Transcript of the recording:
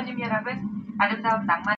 살림 혈압은 아름다운 낭만